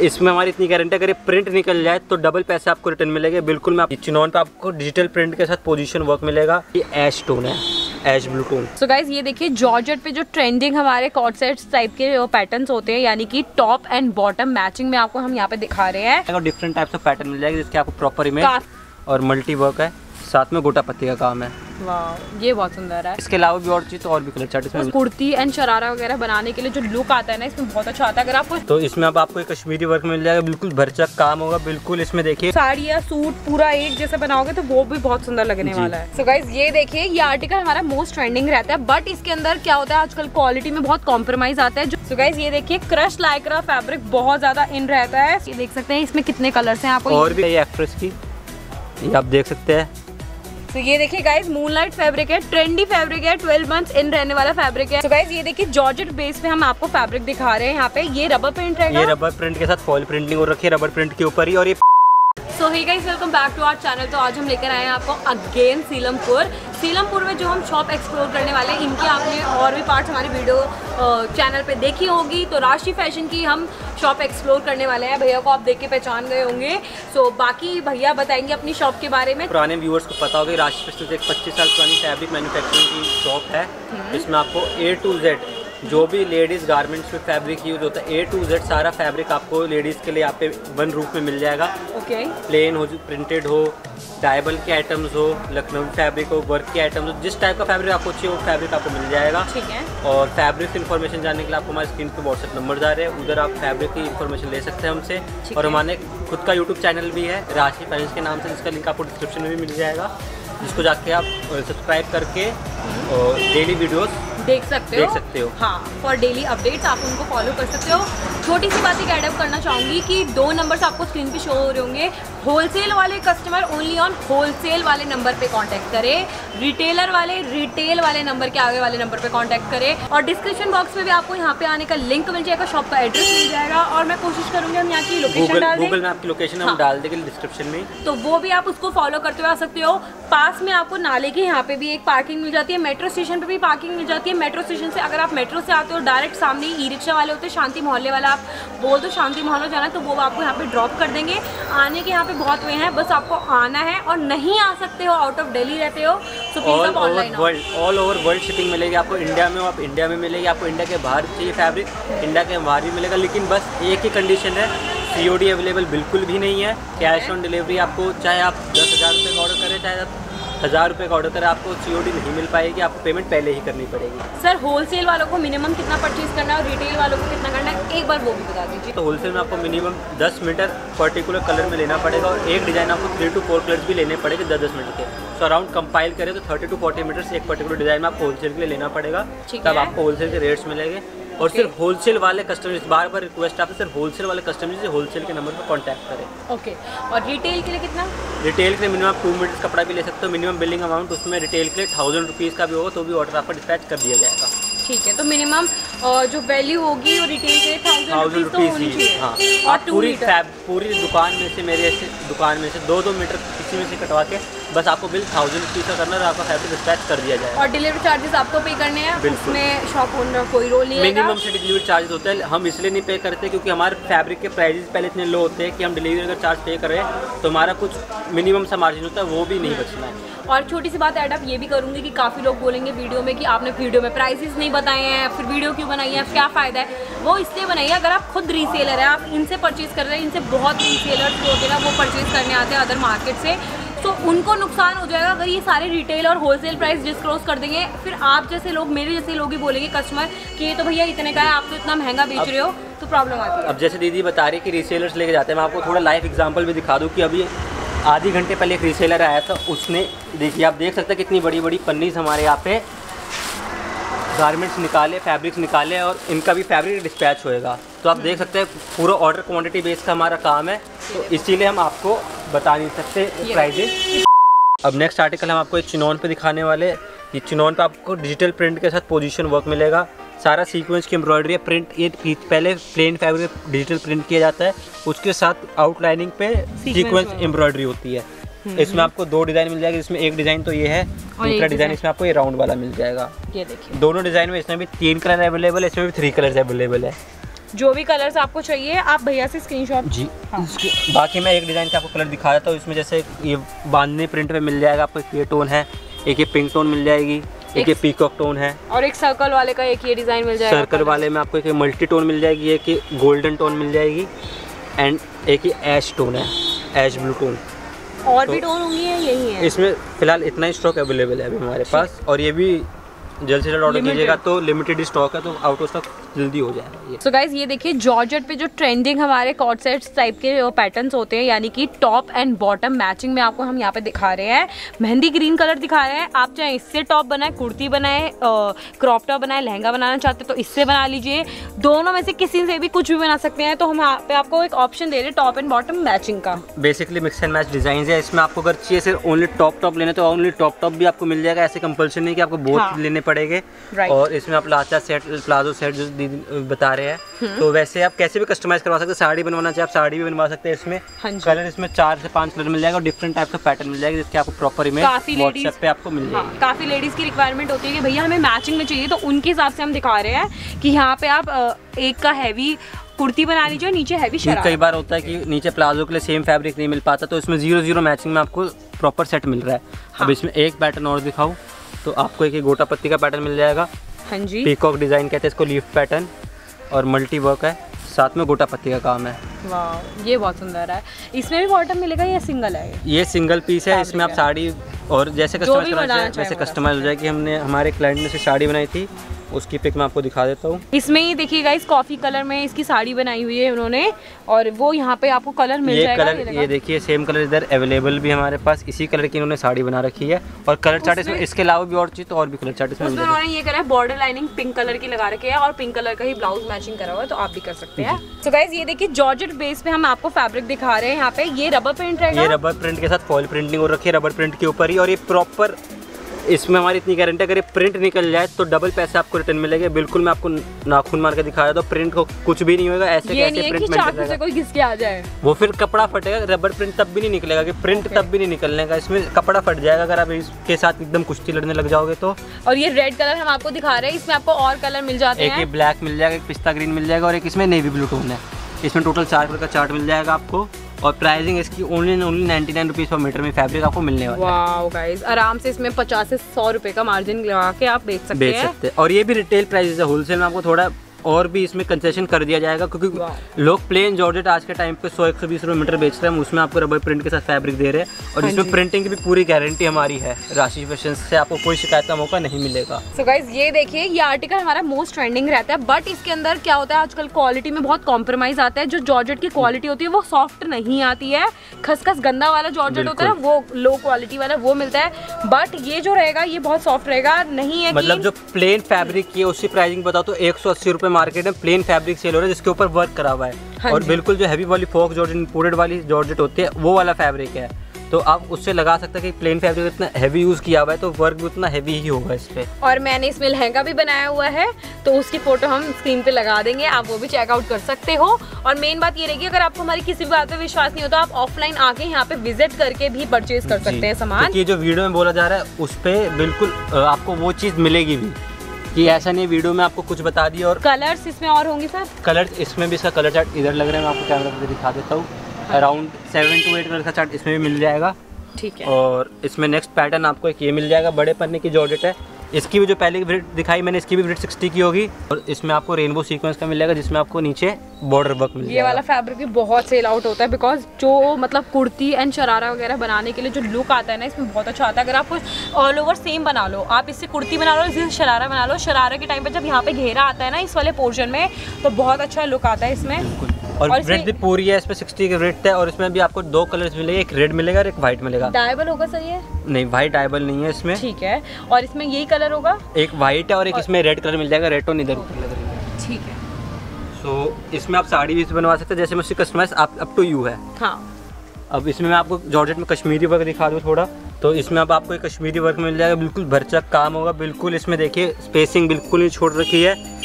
इसमें हमारी इतनी गारंटी अगर ये प्रिंट निकल जाए तो डबल पैसे आपको रिटर्न मिलेंगे। बिल्कुल मैं चिनौन पे आपको डिजिटल प्रिंट के साथ पोजीशन वर्क मिलेगा। ये एश टोन है ash blue tone so guys ये देखिए जॉर्जेट पे जो ट्रेंडिंग हमारे कॉट सेट्स टाइप के पैटर्न्स होते हैं यानी कि टॉप एंड बॉटम मैचिंग में आपको हम यहाँ पे दिखा रहे हैं। डिफरेंट टाइप्स ऑफ़ पैटर्न मिल जाएगा जिसके आपको प्रॉपर इमेज और मल्टी वर्क है। साथ में गोटा पत्ती का काम है। ये बहुत सुंदर है। इसके अलावा भी और चीज़ तो और भी कलर चार्ट इसमें कुर्ती एंड शरारा वगैरह बनाने के लिए जो लुक आता है ना इसमें बहुत अच्छा आता है। अगर आपको तो इसमें अब आपको एक कश्मीरी वर्क मिल जाएगा बिल्कुल भरचक काम होगा बिल्कुल इसमें देखिए। साड़ी या सूट पूरा एक जैसे बनाओगे तो वो भी बहुत सुंदर लगने वाला है। सो so गाइज़ ये देखिए ये आर्टिकल हमारा मोस्ट ट्रेंडिंग रहता है बट इसके अंदर क्या होता है आजकल क्वालिटी में बहुत कॉम्प्रोमाइज आता है। सो गाइज़ ये देखिए क्रश लाइक्रा फैब्रिक बहुत ज़्यादा इन रहता है। ये देख सकते हैं इसमें कितने कलर्स हैं आपको? और भी एक्ट्रेस की। ये आप देख सकते हैं। तो ये देखिए गाइस मूनलाइट फेब्रिक है ट्रेंडी फेब्रिक है ट्वेल्व मंथ इन रहने वाला फैब्रिक है। तो गाइज़ ये देखिए जॉर्जेट बेस पे हम आपको फेब्रिक दिखा रहे हैं यहाँ पे। ये रबर प्रिंट है ये रबर प्रिंट के साथ फॉल प्रिंटिंग और रखी है रबर प्रिंट के ऊपर ही और ये so hi guys welcome back to our channel तो आज हम लेकर आए हैं आपको अगेन सीलमपुर सीलमपुर में जो हम शॉप एक्सप्लोर करने वाले हैं इनके आपने और भी पार्ट्स हमारी वीडियो चैनल पे देखी होगी। तो राशि फ़ैशन की हम शॉप एक्सप्लोर करने वाले हैं। भैया को आप देख के पहचान गए होंगे। सो so, बाकी भैया बताएँगे अपनी शॉप के बारे में। पुराने व्यूअर्स को पता होगा राशि फ़ैशन एक पच्चीस साल पुरानी फैब्रिक मैन्युफैक्चरिंग की शॉप है। हम्म। इसमें आपको ए टू जेड जो भी लेडीज़ गारमेंट्स में फैब्रिक यूज़ होता है ए टू जेड सारा फैब्रिक आपको लेडीज़ के लिए यहाँ पे वन रूप में मिल जाएगा। Okay okay. प्लेन हो प्रिंटेड हो डायबल के आइटम्स हो लखनऊ फैब्रिक हो वर्क के आइटम्स हो जिस टाइप का फैब्रिक आपको चाहिए वो फैब्रिक आपको मिल जाएगा। ठीक है। और फैब्रिक इन्फॉर्मेशन जानने के लिए आपको हमारे स्क्रीन पे व्हाट्सएप नंबर जा रहे हैं। उधर आप फैब्रिक की इन्फॉर्मेशन ले सकते हैं हमसे। और हमारे खुद का यूट्यूब चैनल भी है राशि फैंस के नाम से जिसका लिंक आपको डिस्क्रिप्शन में भी मिल जाएगा जिसको जाके आप सब्सक्राइब करके और डेली वीडियोज़ देख सकते हो। देख सकते हो। हाँ फॉर डेली अपडेट्स आप उनको फॉलो कर सकते हो। छोटी सी बात एक एडअप करना चाहूँगी कि दो नंबर्स आपको स्क्रीन पे शो हो रहे होंगे। होलसेल वाले कस्टमर ओनली ऑन होलसेल वाले नंबर पे कांटेक्ट करें। रिटेलर वाले रिटेल वाले नंबर के आगे वाले नंबर पे कांटेक्ट करें। और डिस्क्रिप्शन बॉक्स में भी आपको यहाँ पे आने का लिंक मिल जाएगा शॉप का एड्रेस मिल जाएगा। और मैं कोशिश करूँगी हम यहाँ की लोकेशन डाल गूगल में आपकी लोकेशन हम हाँ। डाल देंगे डिस्क्रिप्शन में। तो वो भी आप उसको फॉलो करते हुए आ सकते हो। पास में आपको नाले के यहाँ पे भी एक पार्किंग मिल जाती है। मेट्रो स्टेशन पे भी पार्किंग मिल जाती है। मेट्रो स्टेशन से अगर आप मेट्रो से आते हो डायरेक्ट सामने ई रिक्शा वाले होते हैं शांति मोहल्ले वाला आप बोल दो शांति मोहल्ला जाना तो वो आपको यहाँ पे ड्रॉप कर देंगे। आने के यहाँ पे बहुत वे हैं बस आपको आना है और नहीं आ सकते हो आउट ऑफ़ दिल्ली रहते हो तो please online all over world shipping मिलेगी आपको इंडिया में आप इंडिया में मिलेगी आपको इंडिया के बाहर चाहिए फैब्रिक इंडिया के बाहर भी मिलेगा लेकिन बस एक ही कंडीशन है सी अवेलेबल बिल्कुल भी नहीं है कैश ऑन डिलीवरी आपको चाहे आप दस हज़ार रुपये का ऑर्डर करें चाहे आप हज़ार रुपये का ऑर्डर करें आपको सी नहीं मिल पाएगी आपको पेमेंट पहले ही करनी पड़ेगी। सर होलसेल वालों को मिनिमम कितना परचेज करना है और रिटेल वालों को कितना करना है एक बार वो भी बता दीजिए। तो होलसेल में आपको मिनिमम दस मीटर पर्टिकुलर कलर में लेना पड़ेगा और एक डिज़ाइन आपको थ्री टू फोर कलर्स भी लेने पड़ेगे दस दस मीटर के। सो अराउंड कंपाइल करें तो थर्टी टू फोर्टी मीटर एक पर्टिकुलर डिज़ाइन में आपको होलसेल के लिए लेना पड़ेगा। तब आपको होलसेल के रेट्स मिलेंगे। और सिर्फ़ होलसेल वाले कस्टमर बार बार रिक्वेस्ट आपसे सिर्फ़ होलसेल वाले कस्टमर से होलसेल के नंबर पर कांटेक्ट करें। ओके और रिटेल के लिए कितना? रिटेल के लिए मिनिमम टू मीटर्स कपड़ा भी ले सकते हो मिनिमम बिलिंग अमाउंट उसमें रिटेल के लिए थाउज़ेंड रुपीज़ का भी होगा तो भी ऑर्डर आपका डिस्पैच कर दिया जाएगा। ठीक है तो मिनिमम जो वैल्यू होगी वो रिटेल के थाउज़ेंड रुपीज़ ही हाँ। और पूरी पूरी दुकान में से मेरे दुकान में से दो दो मीटर किसी में से कटवा के बस आपको बिल थाउज़ेंड रुपीज़ का करना है आपका फैब्रिक डिस्पैच कर दिया जाए और डिलीवरी चार्जेस आपको पे करने हैं उसमें शॉप ओनर कोई रोल नहीं मिनिमम से डिलीवरी चार्जेस होता है हम इसलिए नहीं पे करते क्योंकि हमारे फैब्रिक के प्राइजेस पहले इतने लो होते हैं कि हम डिलीवरी अगर चार्ज पे करें तो हमारा कुछ मिनिमम सा मार्जिन होता है वो भी नहीं बचना है। और छोटी सी बात ऐड एडअप ये भी करूँगी कि काफ़ी लोग बोलेंगे वीडियो में कि आपने वीडियो में प्राइसेस नहीं बताए हैं फिर वीडियो क्यों बनाई है क्या फ़ायदा है? वो इसलिए बनाइए अगर आप खुद रीसेलर है आप इनसे परचेज़ कर रहे हैं इनसे बहुत रीसेलर्स जो होते हैं ना वो परचेज़ करने आते हैं अदर मार्केट से तो उनको नुकसान हो जाएगा अगर ये सारे रिटेल और होलसेल प्राइस डिस्क्लोज कर देंगे। फिर आप जैसे लोग मेरे जैसे लोग ही बोलेंगे कस्टमर कि ये तो भैया इतने का है आप तो इतना महँगा बेच रहे हो तो प्रॉब्लम आती है। अब जैसे दीदी बता रही कि रीसेलर्स लेके जाते हैं मैं आपको थोड़ा लाइव एग्ज़ाम्पल भी दिखा दूँ कि अभी आधे घंटे पहले एक रीसेलर आया था उसने देखिए आप देख सकते हैं कितनी बड़ी बड़ी पन्नीस हमारे यहाँ पे गारमेंट्स निकाले फैब्रिक्स निकाले और इनका भी फैब्रिक डिस्पैच होएगा। तो आप देख सकते हैं पूरा ऑर्डर क्वांटिटी बेस का हमारा काम है तो इसीलिए हम आपको बता नहीं सकते प्राइजेस अब नेक्स्ट आर्टिकल हम आपको एक चिनौन पे दिखाने वाले ये चिनौन पे आपको डिजिटल प्रिंट के साथ पोजीशन वर्क मिलेगा। सारा सीक्वेंस की एम्ब्रॉयडरी प्रिंट ये पहले प्लेन फैब्रिक डिजिटल प्रिंट किया जाता है। उसके साथ आउटलाइनिंग पे सीक्वेंस एम्ब्रॉयडरी होती है। हम्म, इसमें हम्म। आपको दो डिज़ाइन मिल जाएगा इसमें एक डिज़ाइन तो ये है दूसरा डिज़ाइन इसमें आपको ये राउंड वाला मिल जाएगा। ये देखिए। दोनों डिज़ाइन में इसमें भी तीन कलर अवेलेबल है इसमें भी थ्री कलर अवेलेबल है। जो भी कलर्स आपको चाहिए आप भैया से स्क्रीनशॉट जी हाँ। बाकी मैं एक डिज़ाइन का आपको कलर दिखा देता हूँ इसमें जैसे ये बांधनी प्रिंट में मिल जाएगा आपको ये टोन है एक ये पिंक टोन मिल जाएगी एक ये पीकॉक टोन है। और एक सर्कल वाले का एक ये डिज़ाइन मिल जाएगा सर्कल वाले में आपको एक मल्टी टोन मिल जाएगी एक गोल्डन टोन मिल जाएगी एंड एक ये ऐश टोन है ऐश ब्लू टोन और भी तो- टोन होंगी या यही है? इसमें फ़िलहाल इतना ही स्टॉक अवेलेबल है अभी हमारे पास और ये भी जल्द से जल्द ऑर्डर कीजिएगा तो लिमिटेड स्टॉक है तो आउट ऑफ़ स्टॉक जल्दी हो जाएगा ये। सो गाइज़ ये देखिए जॉर्जेट पे जो ट्रेंडिंग हमारे कॉट सेट्स टाइप के पैटर्न्स होते हैं यानी कि टॉप एंड बॉटम मैचिंग में आपको हम यहाँ पे दिखा रहे हैं। मेहंदी ग्रीन कलर दिखा रहे हैं। आप चाहे इससे टॉप बनाए कुर्ती बनाए क्रॉप टॉप बनाए लहंगा बनाना चाहते तो इससे बना लीजिए। दोनों में से किसी से भी कुछ भी बना सकते हैं तो हम यहाँ पे आपको एक ऑप्शन दे रहे हैं टॉप एंड बॉटम मैचिंग का। Basically mix and match design है। इसमें आपको अगर चाहिए सिर्फ़ ओनली टॉप टॉप लेने तो ओनली टॉप टॉप भी आपको मिल जाएगा। ऐसे कंपल्सन नहीं कि आपको बहुत हाँ। लेने पड़ेंगे। और इसमें आप लाचा सेट प्लाजो सेट जो दीदी बता रहे। हैं। तो वैसे आप कैसे भी कस्टमाइज करवा सकते हैं। साड़ी बनवाना चाहे आप साड़ी भी बनवा सकते हैं इसमें। हाँ कलर इसमें चार से पाँच कलर मिल जाएगा और डिफरेंट टाइप का पैटर्न मिल जाएगा जिसके आपको प्रॉपर इमेज व्हाट्सएप पे आपको मिल हाँ जाएगी। काफ़ी लेडीज़ की रिक्वायरमेंट होती है कि भैया हमें मैचिंग में चाहिए। तो उनके हिसाब से हम दिखा रहे हैं कि यहाँ पे आप एक का हैवी कुर्ती बना लीजिए नीचे हैवी क्योंकि कई बार होता है कि नीचे प्लाजो के लिए सेम फैब्रिक नहीं मिल पाता तो इसमें ज़ीरो ज़ीरो मैचिंग में आपको प्रॉपर सेट मिल रहा है। हाँ। अब इसमें एक पैटर्न और दिखाऊँ तो आपको एक गोटा पत्ती का पैटर्न मिल जाएगा। हाँ जी। पीकॉक डिज़ाइन कहते हैं इसको लीफ पैटर्न और मल्टी वर्क है। साथ में गोटा पत्ती का काम है। वाह ये बहुत सुंदर है। इसमें भी बॉटम मिलेगा या सिंगल है? ये? सिंगल पीस है इसमें आप साड़ी और जैसे कस्टमर कस्टमाइज कस्टमर वैसे कस्टमाइज हो जाएगी। हमने हमारे क्लाइंट ने से साड़ी बनाई थी। उसकी पिक मैं आपको दिखा देता हूँ। इसमें ही देखिएगा इस कॉफ़ी कलर में इसकी साड़ी बनाई हुई है उन्होंने और वो यहाँ पे आपको कलर मिल ये जाएगा कलर ये देखिए सेम कलर इधर अवेलेबल भी हमारे पास इसी कलर की इन्होंने साड़ी बना रखी है और कलर चार्ट इसमें इसके अलावा भी और चाहिए तो और भी कलर चार्ट इसमें उन्होंने ये करा है बॉर्डर लाइनिंग पिंक कलर की लगा रखी है और पिंक कलर का ही ब्लाउज मैचिंग करा हुआ है तो आप भी कर सकते हैं। तो गाइज़ ये देखिए जॉर्जेट बेस पे हम आपको फैब्रिक दिखा रहे हैं यहाँ पे। ये रबर प्रिंट ये रबर प्रिंट के साथ फॉल प्रिंटिंग हो रखी है रबर प्रिंट के ऊपर ही और ये प्रॉपर इसमें हमारी इतनी गारंटी अगर ये प्रिंट निकल जाए तो डबल पैसे आपको रिटर्न मिलेंगे। बिल्कुल मैं आपको नाखून मार के दिखाया तो प्रिंट को कुछ भी नहीं होगा ऐसे ये कैसे है प्रिंट चाकू से कोई आ जाए। वो फिर कपड़ा फटेगा रबर प्रिंट तब भी नहीं निकलेगा कि प्रिंट Okay. तब भी नहीं निकलने का इसमें कपड़ा फट जाएगा। अगर आप इसके साथ एकदम कुश्ती लड़ने लग जाओगे तो। और ये रेड कलर हम आपको दिखा रहे हैं इसमें आपको और कलर मिल जाते एक ब्लैक मिल जाएगा एक पिस्ता ग्रीन मिल जाएगा और एक इसमें नेवी ब्लू टोन है। इसमें टोटल चार कलर का चार्ट मिल जाएगा आपको। और प्राइसिंग इसकी only only ninety nine rupees per meter में फैब्रिक आपको मिलने वाला है। वाओ गाइस आराम से इसमें 50 से सौ रुपए का मार्जिन लगा के आप बेच सकते बेच सकते हैं। और ये भी रिटेल प्राइस है। होलसेल में आपको थोड़ा और भी इसमें कंसेशन कर दिया जाएगा क्योंकि लोग प्लेन जॉर्जेट आज के टाइम पे सौ एक सौ बीस रुपये मीटर बेच रहे हैं उसमें आपको रबर प्रिंट के साथ फैब्रिक दे रहे हैं। और हाँ इसमें प्रिंटिंग की भी पूरी गारंटी हमारी है राशि फ़ैशन से आपको कोई शिकायत का मौका नहीं मिलेगा। सो so गाइज़ ये देखिए ये आर्टिकल हमारा मोस्ट ट्रेंडिंग रहता है बट इसके अंदर क्या होता है आजकल क्वालिटी में बहुत कॉम्प्रोमाइज आता है। जो जॉर्जेट की क्वालिटी होती है वो सॉफ्ट नहीं आती है। खसखस गंदा वाला जॉर्जेट होता है वो लो क्वालिटी वाला वो मिलता है। बट ये जो रहेगा ये बहुत सॉफ्ट रहेगा नहीं है मतलब जो प्लेन फैब्रिक की उसकी प्राइसिंग बताओ तो एक सौ अस्सी रुपये मार्केट में प्लेन फैब्रिक सेल हो रहा है जिसके ऊपर वर्क करा हुआ है। हाँ और बिल्कुल जो हैवी वाली फोक जॉर्जेट इंपोर्टेड वाली जॉर्जेट होती है वो वाला फैब्रिक है। तो आप उससे लगा सकते हैं कि प्लेन फैब्रिक इतना हैवी यूज़ किया हुआ है तो वर्क भी उतना हैवी ही होगा इस पर और मैंने इसमें लहंगा भी बनाया हुआ है तो उसकी फ़ोटो हम स्क्रीन पे लगा देंगे आप वो भी चेकआउट कर सकते हो। और मेन बात ये रहेगी अगर आपको हमारी किसी भी बात पे विश्वास नहीं हो तो आप ऑफलाइन आके यहाँ पे विज़िट करके भी परचेज कर सकते हैं सामान। ये जो वीडियो में बोला जा रहा है उस पर बिल्कुल आपको वो चीज़ मिलेगी भी। कि ऐसा नहीं वीडियो में आपको कुछ बता दिया और कलर्स इसमें और होंगे सर? कलर्स इसमें भी इसका कलर चार्ट इधर लग रहा है मैं आपको कैमरा पे दिखा देता हूँ। Around seven to eight colour का चार्ट इसमें भी मिल जाएगा। ठीक है। और इसमें नेक्स्ट पैटर्न आपको एक ये मिल जाएगा बड़े पन्ने की जॉर्जेट है इसकी भी जो पहले की दिखाई मैंने इसकी भी ब्रिड सिक्सटी की होगी। और इसमें आपको रेनबो सीक्वेंस का मिलेगा जिसमें आपको नीचे बॉर्डर वर्क मिल ये वाला फैब्रिक भी बहुत सेल आउट होता है बिकॉज़ जो मतलब कुर्ती एंड शरारा वगैरह बनाने के लिए जो लुक आता है ना इसमें बहुत अच्छा आता है। अगर आप ऑल ओवर सेम बना लो आप इससे कुर्ती बना लो इससे शरारा बना लो शरारा के टाइम पर जब यहाँ पे घेरा आता है ना इस वाले पोर्शन में तो बहुत अच्छा लुक आता है इसमें। और, और इसमें- भी पूरी है इसमें सिक्सटी की ब्रिड है और इसमें भी आपको दो कलर्स मिलेंगे एक रेड मिलेगा और एक वाइट मिलेगा। डायबल होगा सर ये? नहीं वाइट आइबल नहीं है इसमें। ठीक है और इसमें यही कलर होगा? एक व्हाइट है और एक इसमें रेड कलर मिल जाएगा रेड टोन इधर। ऊपर ठीक है। सो इसमें आप साड़ी भी बनवा सकते हैं जैसे मैं उसकी कस्टमाइज आप अप टू यू है। हाँ। अब इसमें मैं आपको जॉर्जेट में कश्मीरी वर्क दिखा दूँ थोड़ा। तो इसमें अब आपको एक कश्मीरी वर्क मिल जाएगा बिल्कुल भरचक काम होगा बिल्कुल इसमें देखिए स्पेसिंग बिल्कुल नहीं छोड़ रखी है।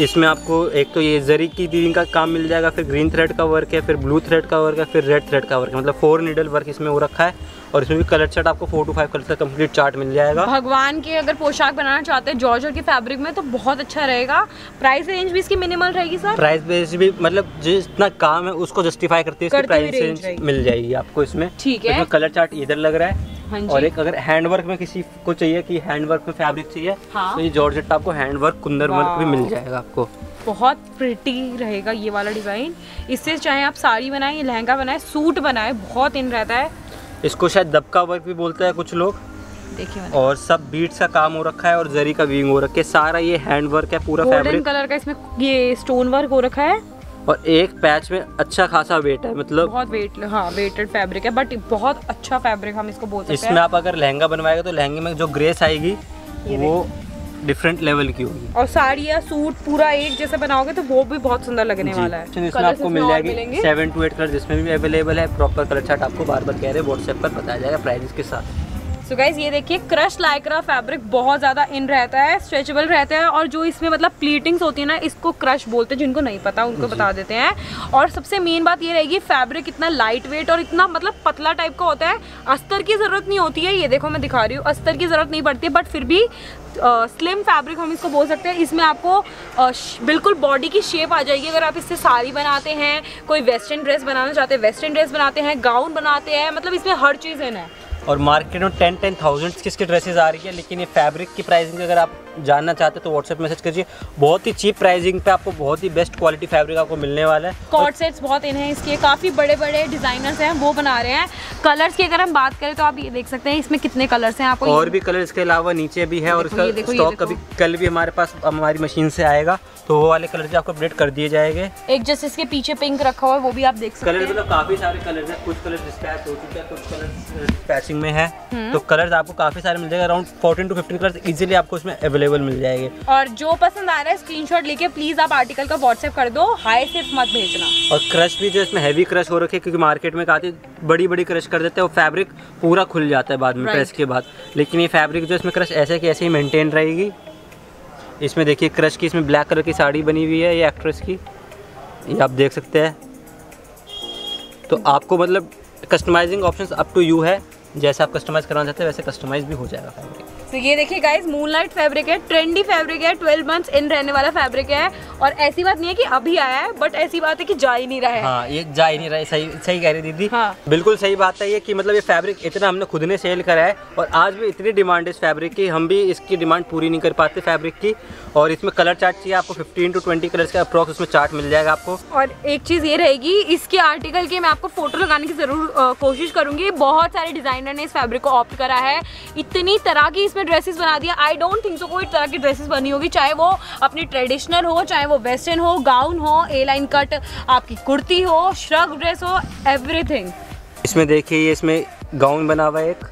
इसमें आपको एक तो ये जरी की दीविंग का काम मिल जाएगा फिर ग्रीन थ्रेड का वर्क है फिर ब्लू थ्रेड का वर्क है फिर रेड थ्रेड का वर्क है। मतलब फोर नीडल वर्क इसमें वो रखा है और इसमें भी कलर चार्ट आपको फोर टू फाइव कलर का कंप्लीट चार्ट मिल जाएगा। भगवान के अगर पोशाक बनाना चाहते हैं जॉर्जर के फैब्रिक में तो बहुत अच्छा रहेगा। प्राइस रेंज भी इसकी मिनिमल रहेगी सर प्राइस बेस भी मतलब जितना काम है उसको जस्टिफाई करते हुई प्राइस रेंज मिल जाएगी आपको इसमें। ठीक है। कलर चार्ट इधर लग रहा है हाँ। और एक अगर हैंड वर्क में किसी को चाहिए कि हैंड वर्क में फैब्रिक चाहिए हाँ। तो ये जॉर्जेट आपको हैंड वर्क कुंदर वर्क भी मिल जाएगा आपको। बहुत प्रिटी रहेगा ये वाला डिज़ाइन इससे चाहे आप साड़ी बनाएँ लहंगा बनाएँ सूट बनाएँ बहुत इन रहता है। इसको शायद दबका वर्क भी बोलते हैं कुछ लोग। देखिए और सब बीट्स का काम हो रखा है और जरी का वीविंग हो रखा है। सारा ये हैंड वर्क है पूरा गोल्डन कलर का इसमें ये स्टोन वर्क हो रखा है। और एक पैच में अच्छा खासा वेट है मतलब बहुत वेट हाँ वेटेड फैब्रिक है बट बहुत अच्छा फैब्रिक हम इसको बोल सकते इसमें हैं आप अगर लहंगा बनवाएगा तो लहंगे में जो ग्रेस आएगी वो डिफरेंट लेवल की होगी। और साड़ी या सूट पूरा एक जैसे बनाओगे तो वो भी बहुत सुंदर लगने वाला है। इसमें आपको मिल जाएगी सेवन टू एट कलर जिसमें भी अवेलेबल है प्रॉपर कलर चार्ट आपको बार बार कह रहे हैं व्हाट्सएप पर बताया जाएगा प्राइजेस के साथ। सो गाइज़ ये देखिए क्रश लाइक्रा फैब्रिक बहुत ज़्यादा इन रहता है स्ट्रेचेबल रहता है और जो इसमें मतलब प्लीटिंग्स होती है ना इसको क्रश बोलते हैं जिनको नहीं पता उनको बता देते हैं। और सबसे मेन बात ये रहेगी फैब्रिक इतना लाइट वेट और इतना मतलब पतला टाइप का होता है अस्तर की ज़रूरत नहीं होती है। ये देखो मैं दिखा रही हूँ अस्तर की ज़रूरत नहीं पड़ती बट फिर भी स्लिम फैब्रिक हम इसको बोल सकते हैं। इसमें आपको श- बिल्कुल बॉडी की शेप आ जाएगी। अगर आप इससे साड़ी बनाते हैं कोई वेस्टर्न ड्रेस बनाना चाहते हैं वेस्टर्न ड्रेस बनाते हैं गाउन बनाते हैं मतलब इसमें हर चीज़ है। और मार्केट में टेन टेन थाउजेंड्स की इसकी ड्रेसेस आ रही है, लेकिन ये फैब्रिक की प्राइसिंग अगर आप जानना चाहते हैं तो व्हाट्सएप मैसेज कीजिए। बहुत ही चीप प्राइसिंग पे आपको बहुत ही बेस्ट क्वालिटी फैब्रिक आपको मिलने वाला है। कॉर्ड सेट्स बहुत इन हैं इसके काफ़ी बड़े बड़े डिज़ाइनर्स हैं वो बना रहे हैं। कलर्स की अगर हम बात करें तो आप ये देख सकते हैं इसमें कितने कलर्स हैं आपको। और भी कलर इसके अलावा नीचे भी है और इसका स्टॉक। कभी कल भी हमारे पास हमारी मशीन से आएगा तो वो वाले कलर भी आपको अपडेट कर दिए जाएँगे। एक जैसे इसके पीछे पिंक रखा हुआ है वो भी आप देख सकते हैं। कलर मतलब काफ़ी सारे कलर हैं कुछ कलर डिस्पैच हो चुके हैं कुछ कलर पैचिंग में है। हम्म। तो कलर्स आपको काफ़ी सारे मिल जाएगा अराउंड 14 टू 15 कलर्स इजीली आपको इसमें अवेलेबल मिल जाएँगे। और जो पसंद आ रहा है स्क्रीनशॉट लेके प्लीज़ आप आर्टिकल का व्हाट्सएप कर दो हाई सिर्फ़ मत भेजना। और क्रश भी जो इसमें हैवी क्रश हो रखे क्योंकि मार्केट में काफ़ी बड़ी बड़ी क्रश कर देते हैं वो फैब्रिक पूरा खुल जाता है बाद में प्रेस के बाद। लेकिन ये फैब्रिक जो इसमें क्रश ऐसे की ऐसे ही मेंटेन रहेगी। इसमें देखिए क्रश की इसमें ब्लैक कलर की साड़ी बनी हुई है ये एक्ट्रेस की। ये आप देख सकते हैं। तो आपको मतलब customizing options up to you है। जैसे आप कस्टमाइज करना चाहते हैं वैसे कस्टमाइज भी हो जाएगा फैब्रिक तो ये देखिए गाइस मूनलाइट फैब्रिक है ट्रेंडी फैब्रिक है 12 मंथ्स इन रहने वाला फैब्रिक है और ऐसी बात नहीं है कि अभी आया है बट ऐसी बात है कि जा ही नहीं रहा है। हाँ ये जा ही नहीं रहा है सही सही कह रही दीदी। हाँ। बिल्कुल सही बात है ये कि मतलब ये फैब्रिक इतना हमने खुद ने सेल करा है और आज भी इतनी डिमांड है इस फैब्रिक की हम भी इसकी डिमांड पूरी नहीं कर पाते फैब्रिक की। और इसमें कलर चार्ट चाहिए आपको 15 टू ट्वेंटी कलर का अप्रॉक्स उसमें चार्ट मिल जाएगा आपको। और एक चीज़ ये रहेगी इसके आर्टिकल की मैं आपको फ़ोटो लगाने की ज़रूर कोशिश करूँगी। बहुत सारे डिज़ाइनर ने इस फैब्रिक को ऑप्ट करा है। इतनी तरह की इसमें ड्रेसेस बना दिया। आई डोंट थिंक सो कोई तरह की ड्रेसेस बनी होगी, चाहे वो अपनी ट्रेडिशनल हो, चाहे वो वेस्टर्न हो गाउन हो ए लाइन कट आपकी कुर्ती हो श्रग ड्रेस हो एवरीथिंग इसमें देखिए इसमें गाउन बना हुआ है एक।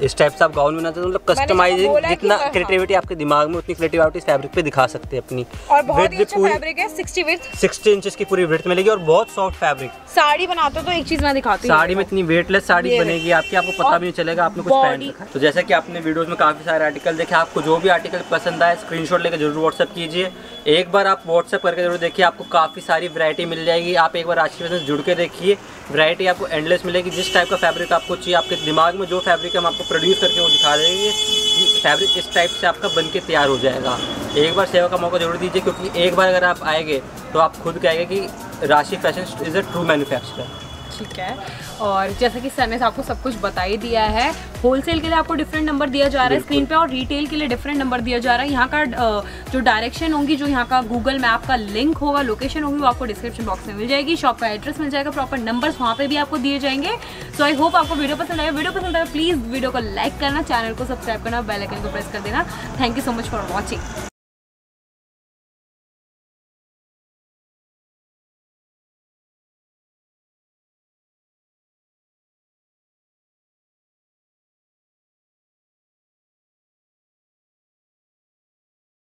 इस टाइप से आप गाउन बनाते हो मतलब कस्टमाइजिंग जितना। क्रिएटिविटी आपके दिमाग में उतनी क्रिएटिविटी इस फैब्रिक पे दिखा सकते हैं अपनी। और बहुत ही अच्छा फैब्रिक है 60 विथ 60 इंचेस की पूरी विड्थ मिलेगी और बहुत सॉफ्ट फैब्रिक साड़ी बनाते हो तो एक चीज़ मैं दिखाती हूँ। साड़ी में इतनी वेटलेस साड़ी बनेगी आपकी आपको पता भी नहीं चलेगा आपने कुछ पहन रखा तो जैसा कि आपने वीडियोस में काफ़ी सारे आर्टिकल देखे आपको जो भी आर्टिकल पसंद आए स्क्रीनशॉट लेकर ज़रूर व्हाट्सअप कीजिए। एक बार आप व्हाट्सअप करके ज़रूर देखिए आपको काफ़ी सारी वैरायटी मिल जाएगी। आप एक बार आज की से जुड़ के देखिए वैरायटी आपको एंडलेस मिलेगी। जिस टाइप का फैब्रिक आपको चाहिए आपके दिमाग में जो फैब्रिक हम आपको प्रोड्यूस करके वो दिखा देंगे कि फैब्रिक इस टाइप से आपका बन के तैयार हो जाएगा। एक बार सेवा का मौका ज़रूर दीजिए, क्योंकि एक बार अगर आप आएँगे तो आप खुद कहेंगे कि Rashi fashion is a true manufacturer ठीक है। और जैसा कि सर ने आपको सब कुछ बता ही दिया है होलसेल के लिए आपको डिफरेंट नंबर दिया जा रहा है स्क्रीन पे और रिटेल के लिए डिफरेंट नंबर दिया जा रहा है। यहाँ का जो डायरेक्शन होगी, जो यहाँ का गूगल मैप का लिंक होगा लोकेशन होगी, वो आपको डिस्क्रिप्शन बॉक्स में मिल जाएगी शॉप का एड्रेस मिल जाएगा प्रॉपर नंबर्स वहाँ पर भी आपको दिए जाएँगे। सो आई होप आपको वीडियो पसंद आएगा वीडियो पसंद आएगा प्लीज़ वीडियो को लाइक करना चैनल को सब्सक्राइब करना बेलाइकन को प्रेस कर देना। Thank you so much for watching